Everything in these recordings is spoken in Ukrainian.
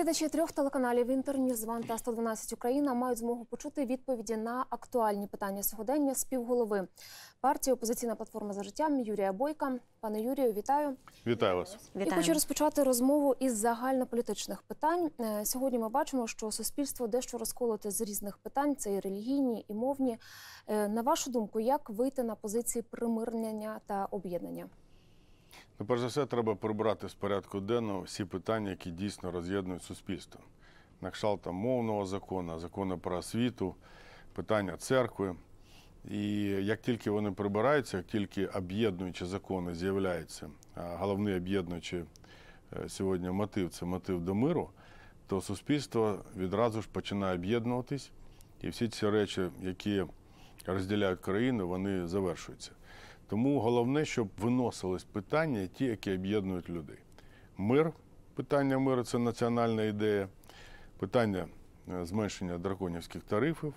Глядачі трьох телеканалів Інтерньюз, Ван та 112 Україна мають змогу почути відповіді на актуальні питання сьогодення співголови партії Опозиційна платформа за життя Юрія Бойка. Пане Юрію, вітаю. Вітаю вас. І хочу розпочати розмову із загальнополітичних питань. Е, Сьогодні ми бачимо, що суспільство дещо розколоте з різних питань. Це і релігійні, і мовні. Е, На вашу думку, як вийти на позиції примирення та об'єднання? Ну, перш за все, треба прибрати з порядку денного всі питання, які дійсно роз'єднують суспільство. На кшталт там, мовного закону, закону про освіту, питання церкви. І як тільки вони прибираються, як тільки об'єднуючі закони з'являються, а головний об'єднуючий е, сьогодні мотив це мотив до миру, то суспільство відразу ж починає об'єднуватись, і всі ці речі, які розділяють країну, вони завершуються. Тому головне, щоб виносились питання, ті, які об'єднують людей. Мир, питання миру це національна ідея, питання е, зменшення драконівських тарифів,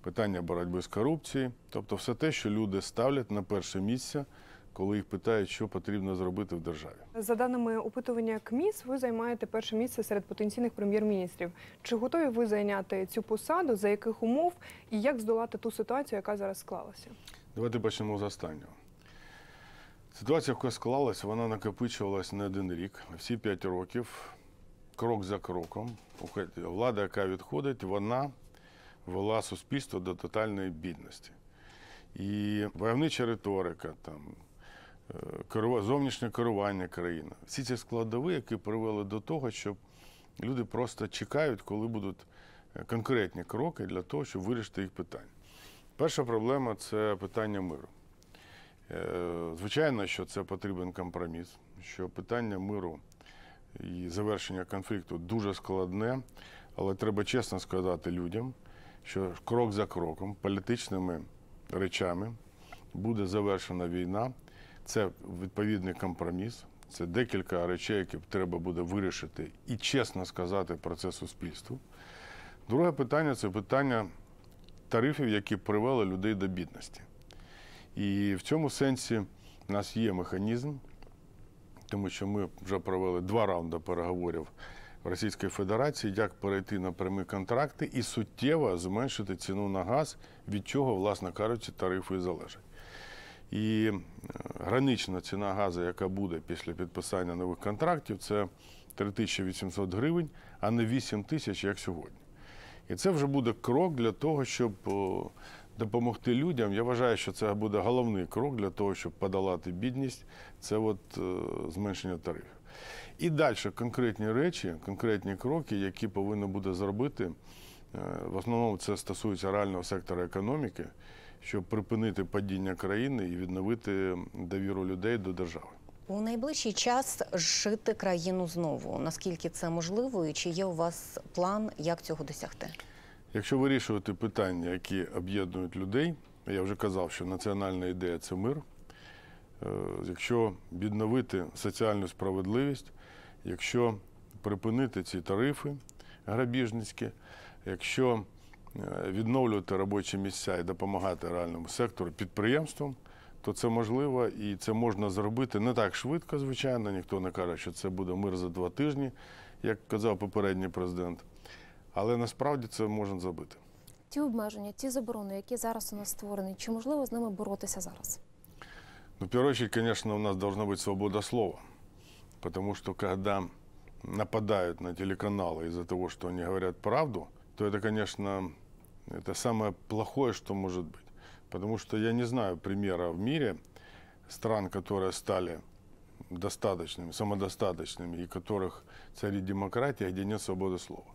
питання боротьби з корупцією, тобто все те, що люди ставлять на перше місце, коли їх питають, що потрібно зробити в державі. За даними опитування КМІС, ви займаєте перше місце серед потенційних прем'єр-міністрів. Чи готові ви зайняти цю посаду? За яких умов і як здолати ту ситуацію, яка зараз склалася? Давайте почнемо з останнього. Ситуація, яка склалася, вона накопичувалась не один рік, всі п'ять років, крок за кроком. Влада, яка відходить, вона вела суспільство до тотальної бідності. І войовнича риторика, там, е, зовнішнє керування країни, всі ці складові, які привели до того, що люди просто чекають, коли будуть е, конкретні кроки для того, щоб вирішити їх питання. Перша проблема це питання миру. Е, Звичайно, що це потрібен компроміс, що питання миру і завершення конфлікту дуже складне, але треба чесно сказати людям, що крок за кроком, політичними речами буде завершена війна. Це відповідний компроміс. Це декілька речей, які треба буде вирішити і чесно сказати про це суспільству. Друге питання це питання тарифів, які привели людей до бідності. І в цьому сенсі в нас є механізм, тому що ми вже провели два раунди переговорів в Російській Федерації, як перейти на прямі контракти і суттєво зменшити ціну на газ, від чого, власне кажучи, тарифи і залежать. І е, гранична ціна газу, яка буде після підписання нових контрактів, це 3800 гривень, а не 8 тисяч, як сьогодні. І це вже буде крок для того, щоб допомогти людям. Я вважаю, що це буде головний крок для того, щоб подолати бідність, це от е, зменшення тарифів. І далі конкретні речі, конкретні кроки, які повинно буде зробити. е, В основному це стосується реального сектора економіки, щоб припинити падіння країни і відновити довіру людей до держави. У найближчий час жити країну знову. Наскільки це можливо, і чи є у вас план, як цього досягти? Якщо вирішувати питання, які об'єднують людей, я вже казав, що національна ідея це мир. Е, Якщо відновити соціальну справедливість, якщо припинити ці тарифи грабіжницькі, якщо е, відновлювати робочі місця і допомагати реальному сектору, підприємствам, то це можливо і це можна зробити не так швидко, звичайно. Ніхто не каже, що це буде мир за два тижні, як казав попередній президент. Але насправді це можна зробити. Ті обмеження, ті заборони, які зараз у нас створені, чи можливо з ними боротися зараз? Ну, в первую очередь, конечно, у нас должна быть свобода слова. Потому что когда нападают на телеканалы из-за того, что они говорят правду, то это, конечно, это самое плохое, что может быть. Потому что я не знаю примера в мире стран, которые стали достаточными, самодостаточными, и в которых царит демократия, где нет свободы слова.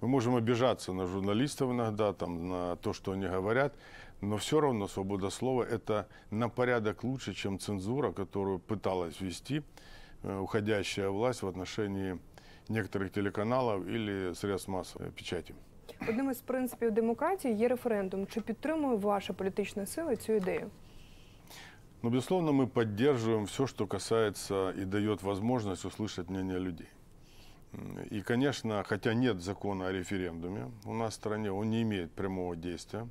Мы можем обижаться на журналистов иногда, там, на то, что они говорят, но все равно свобода слова – это на порядок лучше, чем цензура, которую пыталась ввести э, уходящая власть в отношении некоторых телеканалов или средств массовой печати. Одним із принципів демократії є референдум. Чи підтримує ваша політична сила цю ідею? Но, безусловно, мы поддерживаем все, что касается и дает возможность услышать мнение людей. И, конечно, хотя нет закона о референдуме у нас в стране, он не имеет прямого действия,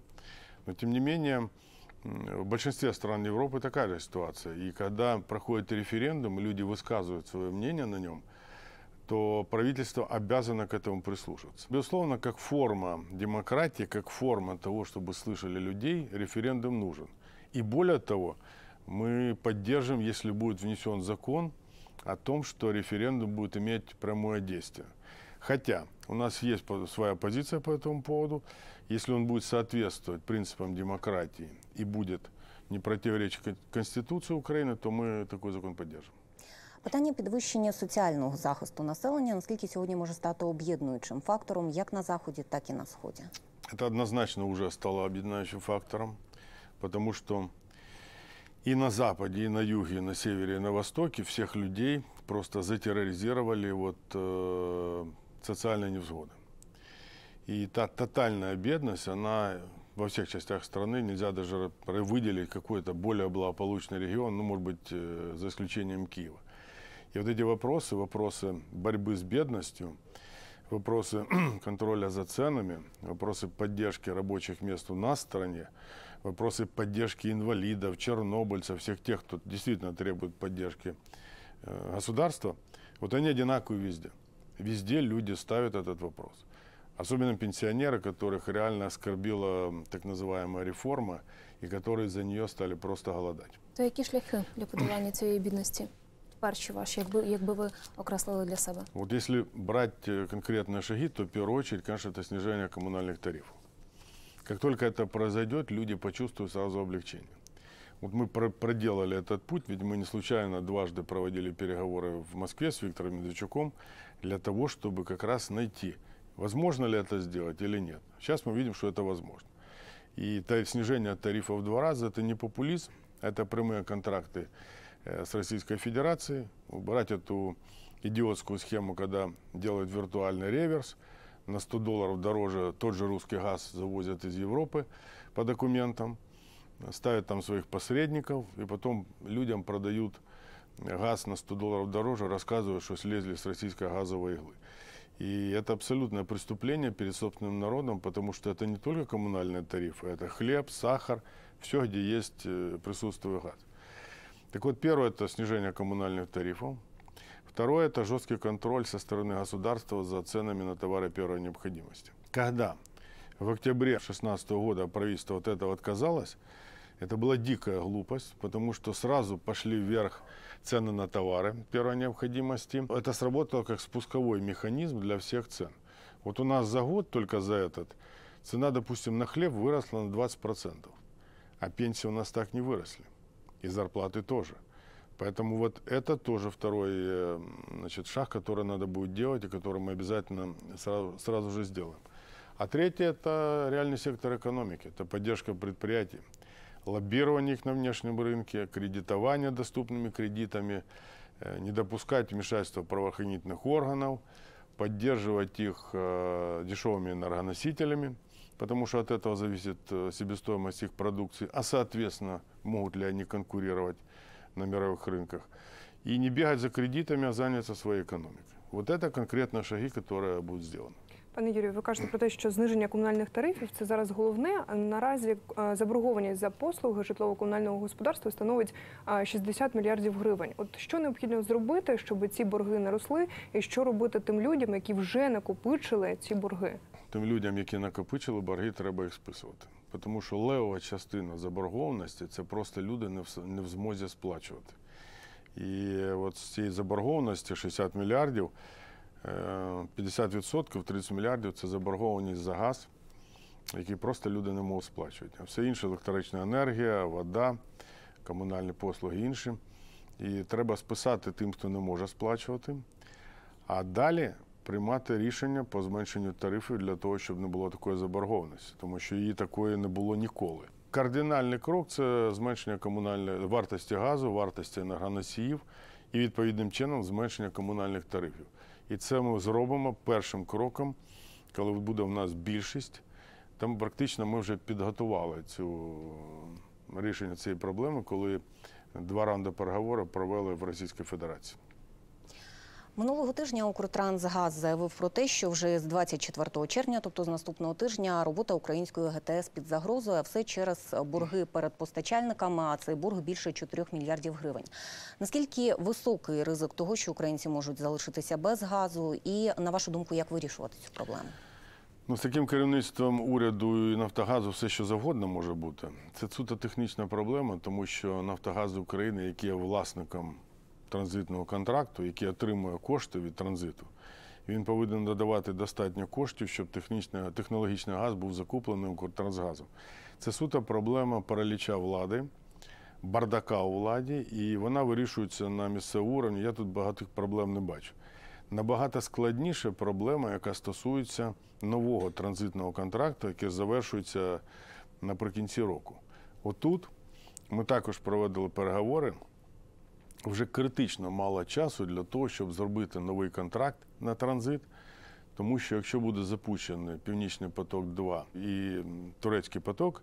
но, тем не менее, в большинстве стран Европы такая же ситуация. И когда проходит референдум, люди высказывают свое мнение на нем, то правительство обязано к этому прислушаться. Безусловно, как форма демократии, как форма того, чтобы слышали людей, референдум нужен. И более того, мы поддержим, если будет внесен закон о том, что референдум будет иметь прямое действие. Хотя у нас есть по- своя позиция по этому поводу. Если он будет соответствовать принципам демократии и будет не противоречить Кон- Конституции Украины, то мы такой закон поддержим. Питання підвищення соціального захисту населення наскільки сьогодні може стати об'єднуючим фактором як на заході, так і на сході. Это однозначно уже стало объединяющим фактором, потому что и на Западе, и на Юге, и на Севере, и на Востоке всех людей просто затерроризировали вот, э, социальные невзгоды. И та тотальная бедность, она во всех частях страны, нельзя даже выделить какой-то более благополучный регион, ну, может быть, э, за исключением Киева. И вот эти вопросы, вопросы борьбы с бедностью, вопросы контроля за ценами, вопросы поддержки рабочих мест у нас в стране, вопросы поддержки инвалидов, чернобыльцев, всех тех, кто действительно требует поддержки э, государства, вот они одинаковые везде. Везде люди ставят этот вопрос. Особенно пенсионеры, которых реально оскорбила м, так называемая реформа, и которые за нее стали просто голодать. То які шляхи для подолання цієї бідності? Перші ваші, якби, якби ви окреслили для себе? Вот если брать э, конкретные шаги, то в первую очередь, конечно, это снижение коммунальных тарифов. Как только это произойдет, люди почувствуют сразу облегчение. Вот мы про- проделали этот путь, ведь мы не случайно дважды проводили переговоры в Москве с Виктором Медведчуком для того, чтобы как раз найти, возможно ли это сделать или нет. Сейчас мы видим, что это возможно. И снижение тарифов в два раза – это не популизм, это прямые контракты э, с Российской Федерацией. Убрать эту идиотскую схему, когда делают виртуальный реверс, на 100 долларов дороже тот же русский газ завозят из Европы по документам, ставят там своих посредников, и потом людям продают газ на 100 долларов дороже, рассказывают, что слезли с российской газовой иглы. И это абсолютное преступление перед собственным народом, потому что это не только коммунальные тарифы, это хлеб, сахар, все, где есть, э, присутствует газ. Так вот, первое – это снижение коммунальных тарифов. Второе – это жесткий контроль со стороны государства за ценами на товары первой необходимости. Когда в октябре 2016 года правительство от этого отказалось, это была дикая глупость, потому что сразу пошли вверх цены на товары первой необходимости. Это сработало как спусковой механизм для всех цен. Вот у нас за год, только за этот, цена, допустим, на хлеб выросла на 20%, а пенсии у нас так не выросли, и зарплаты тоже. Поэтому вот это тоже второй э, значит, шаг, который надо будет делать и который мы обязательно сразу, сразу же сделаем. А третье – это реальный сектор экономики, это поддержка предприятий, лоббирование их на внешнем рынке, кредитование доступными кредитами, э, не допускать вмешательства правоохранительных органов, поддерживать их э, дешевыми энергоносителями, потому что от этого зависит себестоимость их продукции, а соответственно, могут ли они конкурировать на мировых рынках. И не бегать за кредитами, а заняться своей экономикой. Вот это конкретно шаги, которые будут сделаны. Пане Юрію, ви кажете про те, що зниження комунальних тарифів це зараз головне. А Наразі е, заборгованість за послуги житлово-комунального господарства становить е, 60 мільярдів гривень. От що необхідно зробити, щоб ці борги не росли, і що робити тим людям, які вже накопичили ці борги? Тим людям, які накопичили борги, треба їх списувати. Тому що левова частина заборгованості це просто люди не в, не в змозі сплачувати. І от з цієї заборгованості 60 мільярдів, е, 50%, 30 мільярдів це заборгованість за газ, який просто люди не можуть сплачувати. А все інше електрична енергія, вода, комунальні послуги інші. І треба списати тим, хто не може сплачувати. А далі приймати рішення по зменшенню тарифів для того, щоб не було такої заборгованості, тому що її такої не було ніколи. Кардинальний крок це зменшення комунальної вартості газу, вартості енергоносіїв і відповідним чином зменшення комунальних тарифів. І це ми зробимо першим кроком, коли буде в нас більшість. Там практично ми вже підготували цю рішення цієї проблеми, коли два раунди переговорів провели в Російській Федерації. Минулого тижня Укртрансгаз заявив про те, що вже з 24 червня, тобто з наступного тижня, робота української ГТС під загрозою, а все через борги перед постачальниками. А цей борг більше 4 мільярдів гривень. Наскільки високий ризик того, що українці можуть залишитися без газу, і на вашу думку, як вирішувати цю проблему? Ну, з таким керівництвом уряду і Нафтогазу все, що завгодно може бути. Це суто технічна проблема, тому що Нафтогаз України, який є власником транзитного контракту, який отримує кошти від транзиту, він повинен додавати достатньо коштів, щоб технологічний газ був закуплений Укртрансгазом. Це суто проблема параліча влади, бардака у владі, і вона вирішується на місцевому уровні. Я тут багатих проблем не бачу. Набагато складніша проблема, яка стосується нового транзитного контракту, який завершується наприкінці року. Отут ми також проводили переговори. Вже критично мало часу для того, щоб зробити новий контракт на транзит. Тому що якщо буде запущений Північний поток 2 і турецький поток,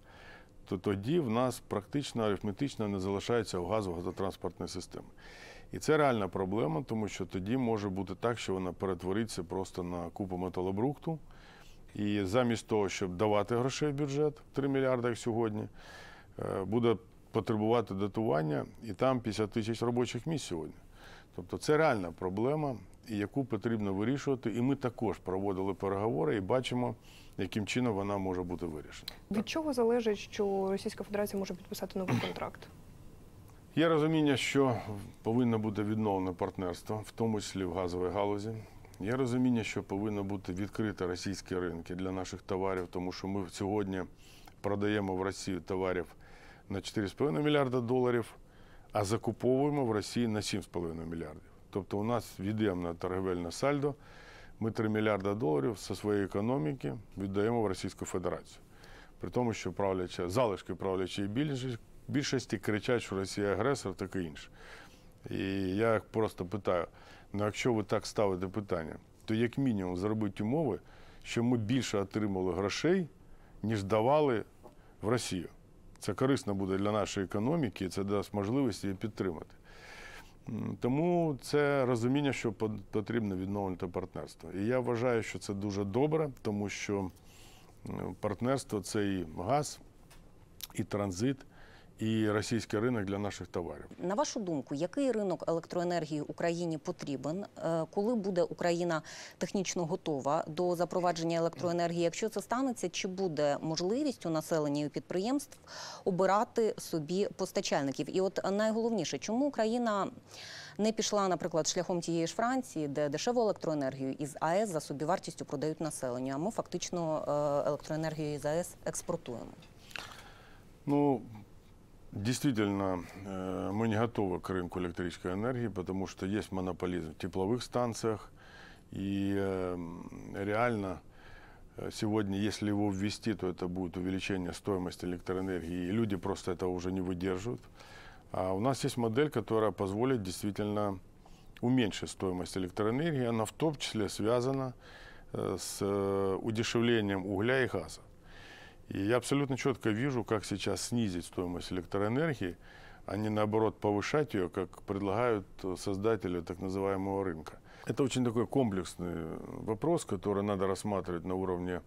то тоді в нас практично арифметично не залишається газу газотранспортної системи. І це реальна проблема, тому що тоді може бути так, що вона перетвориться просто на купу металобрухту. І замість того, щоб давати грошей в бюджет 3 мільярди, як сьогодні, е, буде потребувати датування, і там 50 тисяч робочих місць сьогодні. Тобто це реальна проблема, яку потрібно вирішувати. І ми також проводили переговори і бачимо, яким чином вона може бути вирішена. Від чого залежить, що Російська Федерація може підписати новий контракт? Є розуміння, що повинно бути відновлене партнерство, в тому числі в газовій галузі. Є розуміння, що повинно бути відкриті російські ринки для наших товарів, тому що ми сьогодні продаємо в Росію товарів на 4,5 мільярда доларів, а закуповуємо в Росії на 7,5 мільярдів. Тобто у нас від'ємне торговельне сальдо. Ми 3 мільярда доларів зі своєї економіки віддаємо в Російську Федерацію. При тому, що правляча, залишки правлячої більшості, більшості кричать, що Росія агресор, таке інше. І я просто питаю: ну якщо ви так ставите питання, то як мінімум зробіть умови, що ми більше отримали грошей, ніж давали в Росію. Це корисно буде для нашої економіки, це дасть можливість її підтримати. Тому це розуміння, що пот- потрібно відновлювати партнерство. І я вважаю, що це дуже добре, тому що партнерство це і газ, і транзит, і російський ринок для наших товарів. На вашу думку, який ринок електроенергії Україні потрібен? Е, Коли буде Україна технічно готова до запровадження електроенергії? Якщо це станеться, чи буде можливість у населення і підприємств обирати собі постачальників? І от найголовніше, чому Україна не пішла, наприклад, шляхом тієї ж Франції, де дешеву електроенергію із АЕС за собівартістю продають населенню? А ми фактично е, електроенергію із АЕС експортуємо. Ну, действительно, э, мы не готовы к рынку электрической энергии, потому что есть монополизм в тепловых станциях. И э, реально э, сегодня, если его ввести, то это будет увеличение стоимости электроэнергии, и люди просто этого уже не выдерживают. А у нас есть модель, которая позволит действительно уменьшить стоимость электроэнергии. Она в том числе связана с удешевлением угля и газа. И я абсолютно четко вижу, как сейчас снизить стоимость электроэнергии, а не наоборот повышать ее, как предлагают э, создатели так называемого рынка. Это очень такой комплексный вопрос, который надо рассматривать на уровне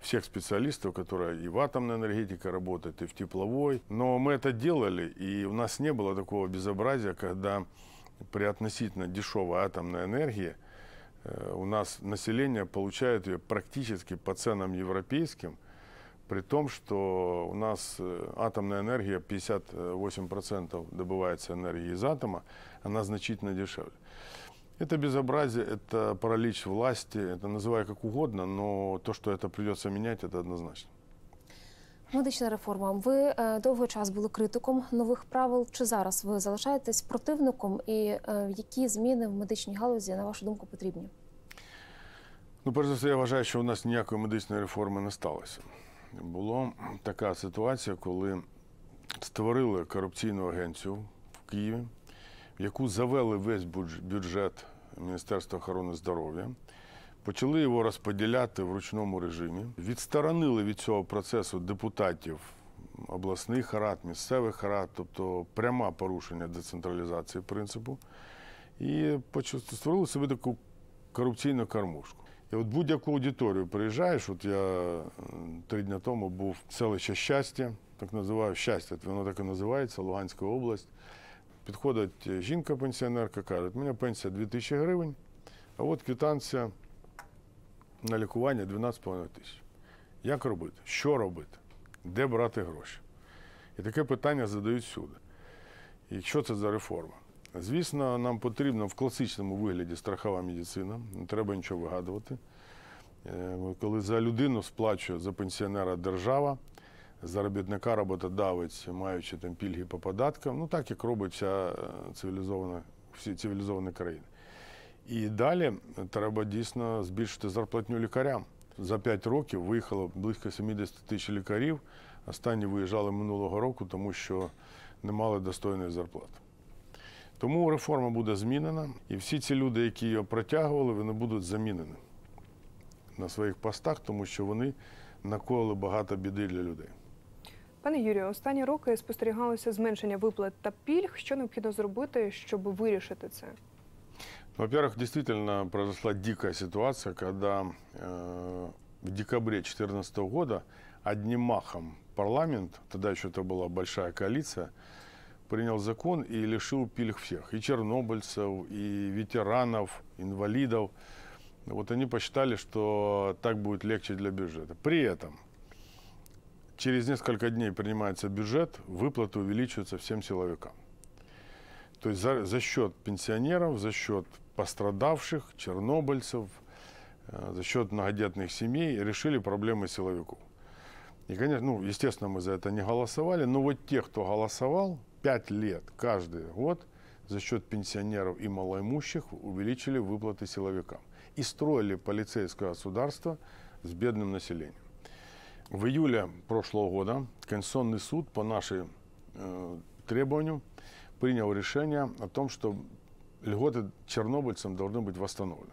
всех специалистов, которые и в атомной энергетике работают, и в тепловой. Но мы это делали, и у нас не было такого безобразия, когда при относительно дешевой атомной энергии э, у нас население получает ее практически по ценам европейским, при том, что у нас э, атомная энергия, 58% добывается энергии из атома, она значительно дешевле. Это безобразие, это паралич власти, это называй как угодно, но то, что это придется менять, это однозначно. Медична реформа. Ви е, довгий час були критиком нових правил. Чи зараз ви залишаєтесь противником? І е, які зміни в медичній галузі, на вашу думку, потрібні? Ну, перш за все, я вважаю, що у нас ніякої медичної реформи не сталося. Була така ситуація, коли створили корупційну агенцію в Києві, в яку завели весь бюджет Міністерства охорони здоров'я, почали його розподіляти в ручному режимі, відсторонили від цього процесу депутатів обласних рад, місцевих рад, тобто пряме порушення децентралізації принципу. і створили собі таку корупційну кормушку. І от будь-яку аудиторію приїжджаєш, от я три дні тому був в селище Щастя, так називаю щастя, воно так і називається, Луганська область. Підходить е, жінка-пенсіонерка, каже, у мене пенсія 2000 гривень, а от квитанція на лікування 12,5 тисяч. Як робити? Що робити? Де брати гроші? І таке питання задають всюди. І що це за реформа? Звісно, нам потрібна в класичному вигляді страхова медицина, не треба нічого вигадувати. Е, Коли за людину сплачує за пенсіонера держава, за робітника роботодавець, маючи там пільги по податкам, ну так як робить вся е, цивілізована, всі цивілізовані країни. І далі треба дійсно збільшити зарплатню лікарям. За 5 років виїхало близько 70 тисяч лікарів. Останні виїжджали минулого року, тому що не мали достойної зарплати. Тому реформа буде змінена, і всі ці люди, які її протягували, вони будуть замінені на своїх постах, тому що вони накоїли багато біди для людей. Пане Юрію, останні роки спостерігалося зменшення виплат та пільг. Що необхідно зробити, щоб вирішити це? Во-первых, действительно произошла дикая ситуация, когда э, в декабре 2014 года одним махом парламент, тогда еще это была большая коалиция, принял закон и лишил пильг всех. И чернобыльцев, и ветеранов, инвалидов. Вот они посчитали, что так будет легче для бюджета. При этом через несколько дней принимается бюджет, выплаты увеличиваются всем силовикам. То есть за, за счет пенсионеров, за счет пострадавших, чернобыльцев, э, за счет многодетных семей решили проблемы силовиков. И, конечно, ну, естественно, мы за это не голосовали, но вот те, кто голосовал, 5 лет каждый год за счет пенсионеров и малоимущих увеличили выплаты силовикам. И строили полицейское государство с бедным населением. В июле прошлого года Конституционный суд по нашей э, требованию принял решение о том, что льготы чернобыльцам должны быть восстановлены.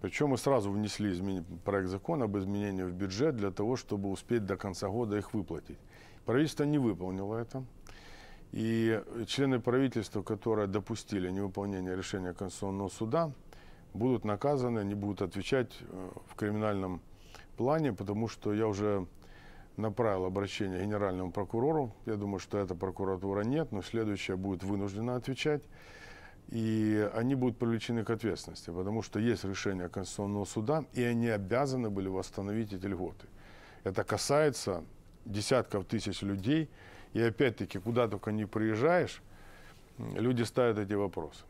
Причем мы сразу внесли измен- проект закона об изменении в бюджет для того, чтобы успеть до конца года их выплатить. Правительство не выполнило это. И члены правительства, которые допустили невыполнение решения Конституционного суда, будут наказаны, они будут отвечать э, в криминальном плане, потому что я уже направил обращение генеральному прокурору. Я думаю, что эта прокуратура нет, но следующая будет вынуждена отвечать. И они будут привлечены к ответственности, потому что есть решение Конституционного суда, и они обязаны были восстановить эти льготы. Это касается десятков тысяч людей, и опять-таки, куда только не приезжаешь, люди ставят эти вопросы.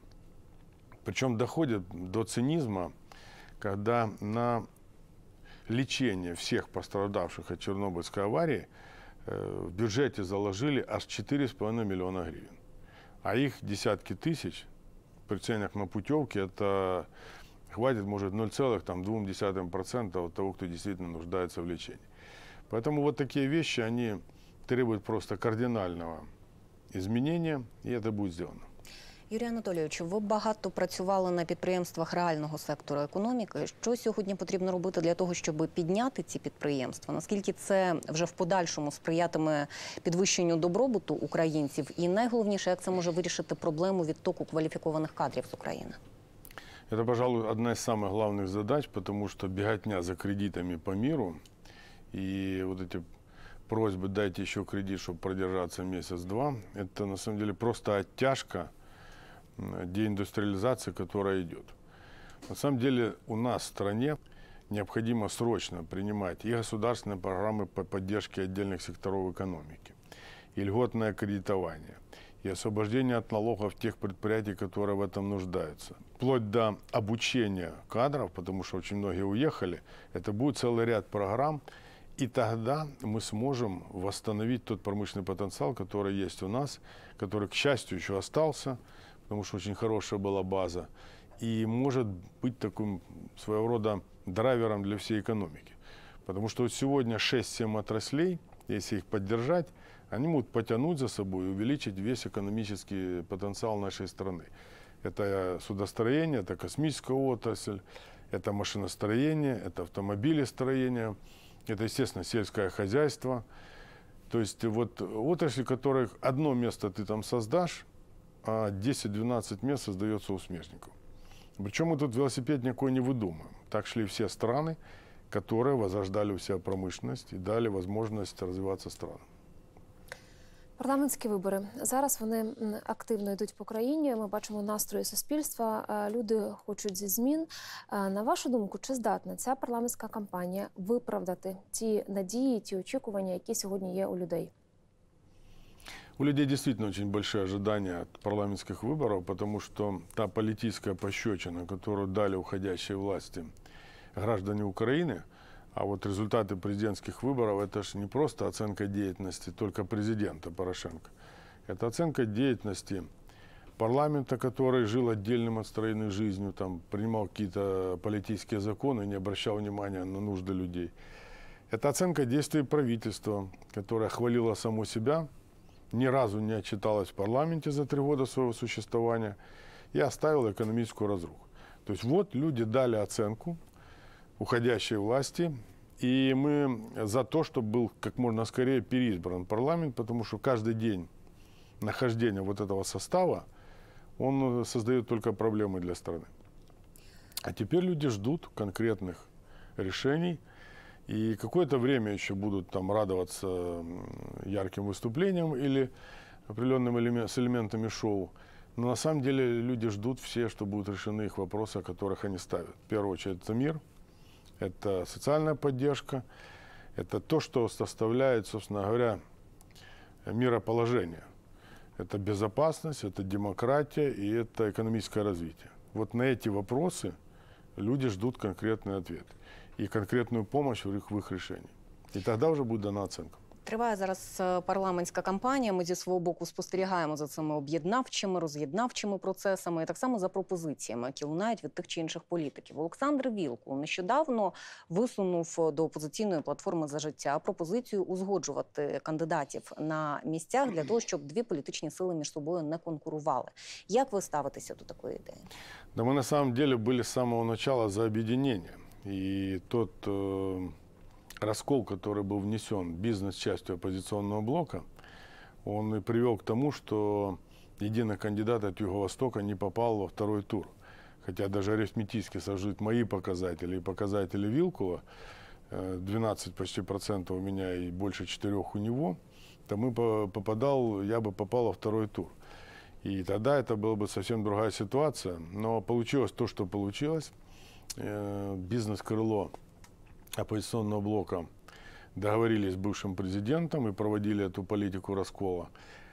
Причем доходит до цинизма, когда на лечение всех пострадавших от Чернобыльской аварии э, в бюджете заложили аж 4,5 миллиона гривен. А их десятки тысяч при ценах на путевки это хватит, может, 0,2% от того, кто действительно нуждается в лечении. Поэтому вот такие вещи, они требуют просто кардинального изменения, и это будет сделано. Юрій Анатолійович, ви багато працювали на підприємствах реального сектору економіки. Що сьогодні потрібно робити для того, щоб підняти ці підприємства? Наскільки це вже в подальшому сприятиме підвищенню добробуту українців? І найголовніше, як це може вирішити проблему відтоку кваліфікованих кадрів з України? Это, пожалуй, одна из самых главных задач, потому что беготня за кредитами по миру и вот эти просьбы дайте еще кредит, чтобы продержаться месяц-два, это на самом деле просто оттяжка деиндустриализации, которая идет. На самом деле у нас в стране необходимо срочно принимать и государственные программы по поддержке отдельных секторов экономики, и льготное кредитование, и освобождение от налогов тех предприятий, которые в этом нуждаются. Вплоть до обучения кадров, потому что очень многие уехали, это будет целый ряд программ, и тогда мы сможем восстановить тот промышленный потенциал, который есть у нас, который, к счастью, еще остался, потому что очень хорошая была база, и может быть таким своего рода драйвером для всей экономики. Потому что вот сегодня 6-7 отраслей, если их поддержать, они могут потянуть за собой и увеличить весь экономический потенциал нашей страны. Это судостроение, это космическая отрасль, это машиностроение, это автомобилестроение, это, естественно, сельское хозяйство. То есть вот отрасли, которых одно место ты там создашь, а 10-12 мест создается у смежников. Причем мы тут велосипед никакой не выдумываем. Так шли все страны, которые возрождали у себя промышленность и дали возможность развиваться странам. Парламентські вибори зараз вони активно йдуть по країні. Ми бачимо настрої суспільства. е, Люди хочуть зі змін. Е, На вашу думку, чи здатна ця парламентська кампанія виправдати ті надії, ті очікування, які сьогодні є у людей? У людей действительно очень большие ожидания от парламентских выборов, потому что та политическая пощечина, которую дали уходящие власти граждане Украины, а вот результаты президентских выборов это же не просто оценка деятельности только президента Порошенко. Это оценка деятельности парламента, который жил отдельным отстроенной жизнью, там, принимал какие-то политические законы, не обращал внимания на нужды людей. Это оценка действий правительства, которое хвалило само себя, ни разу не отчиталась в парламенте за три года своего существования и оставила экономическую разруху. То есть вот люди дали оценку уходящей власти, и мы за то, чтобы был как можно скорее переизбран парламент, потому что каждый день нахождения вот этого состава, он создает только проблемы для страны. А теперь люди ждут конкретных решений, и какое-то время еще будут там радоваться ярким выступлениям или определенным элеме- с элементами шоу. Но на самом деле люди ждут все, что будут решены их вопросы, о которых они ставят. В первую очередь это мир, это социальная поддержка, это то, что составляет, собственно говоря, мироположение. Это безопасность, это демократия и это экономическое развитие. Вот на эти вопросы люди ждут конкретный ответ и конкретную помощь в их, в их решении. И тогда уже будет дана оценка. Триває зараз е, парламентська кампанія. Ми зі свого боку спостерігаємо за цими об'єднавчими, роз'єднавчими процесами, і так само за пропозиціями, які лунають від тих чи інших політиків. Олександр Вілкул нещодавно висунув е, до опозиційної платформи за життя пропозицію узгоджувати кандидатів на місцях для того, щоб дві політичні сили між собою не конкурували. Як ви ставитеся до такої ідеї? Да мы на самом деле были с самого начала за объединение. И тот э, раскол, который был внесен бизнес-частью оппозиционного блока, он и привел к тому, что единый кандидат от Юго-Востока не попал во второй тур. Хотя даже арифметически сложить мои показатели и показатели Вилкула, э, 12 почти процентов у меня и больше 4 у него, то мы по- попадал, я бы попал во второй тур. И тогда это была бы совсем другая ситуация. Но получилось то, что получилось. Э, Бизнес-крыло оппозиционного блока договорились с бывшим президентом и проводили эту политику раскола.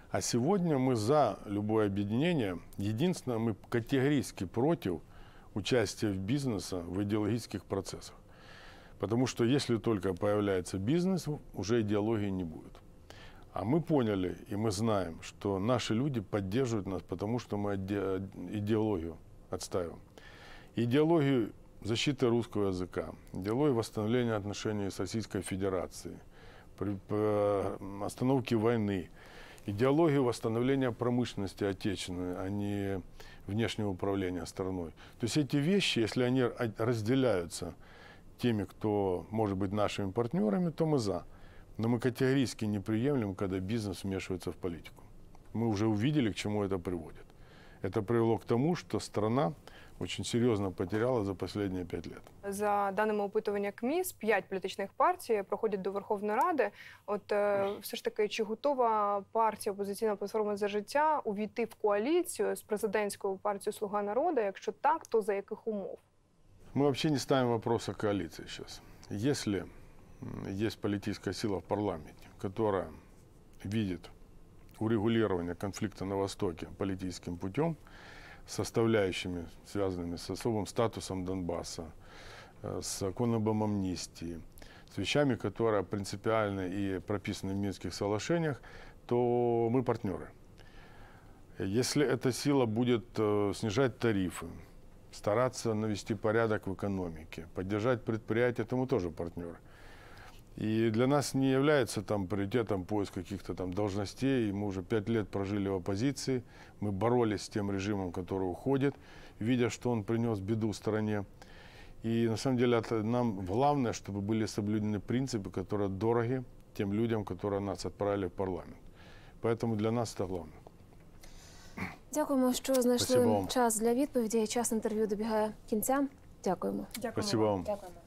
А сегодня мы за любое объединение. Единственное, мы категорически против участия в бизнеса в идеологических процессах. Потому что если только появляется бизнес, уже идеологии не будет. А мы поняли и мы знаем, что наши люди поддерживают нас, потому что мы иде- идеологию отстаиваем. Идеологию защиты русского языка, идеологию восстановления отношений с Российской Федерацией, при- остановки войны, идеологию восстановления промышленности отечественной, а не внешнего управления страной. То есть эти вещи, если они разделяются теми, кто может быть нашими партнерами, то мы за. Но мы категорически не приемлем, когда бизнес вмешивается в политику. Мы уже увидели, к чему это приводит. Это привело к тому, что страна очень серьезно потеряла за последние пять лет. За даними опитування КМІС, п'ять політичних партій проходять до Верховної Ради. От е, все ж таки, чи готова партія опозиційна платформа за життя увійти в коаліцію з президентською партією Слуга народу? Якщо так, то за яких умов? Мы вообще не ставим вопрос о коалиции сейчас. Если м, есть политическая сила в парламенте, которая видит урегулирование конфликта на Востоке политическим путем, составляющими, связанными с особым статусом Донбасса, э, с законом об амнистии, с вещами, которые принципиальны и прописаны в Минских соглашениях, то мы партнеры. Если эта сила будет э, снижать тарифы, стараться навести порядок в экономике, поддержать предприятия, то мы тоже партнеры. И для нас не является там приоритетом поиск каких-то там должностей. Мы уже пять лет прожили в оппозиции. Мы боролись с тем режимом, который уходит, видя, что он принес беду стране. И на самом деле это нам главное, чтобы были соблюдены принципы, которые дороги тем людям, которые нас отправили в парламент. Поэтому для нас это главное. Дякуємо, що знайшли Спасибо вам. час для відповіді. Час інтерв'ю добігає кінця. Дякуємо. Дякую. Спасибо вам. Дякуємо.